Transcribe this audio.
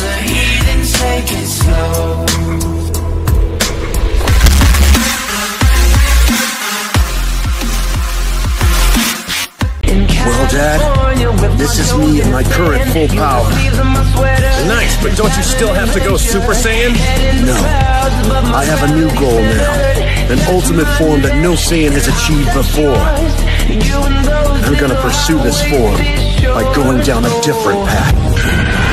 a heathen, take it slow. Well, Dad, this is me in my current full power. Nice, but don't you still have to go Super Saiyan? No, I have a new goal now. An ultimate form that no Saiyan has achieved before. I'm gonna pursue this form by going down a different path.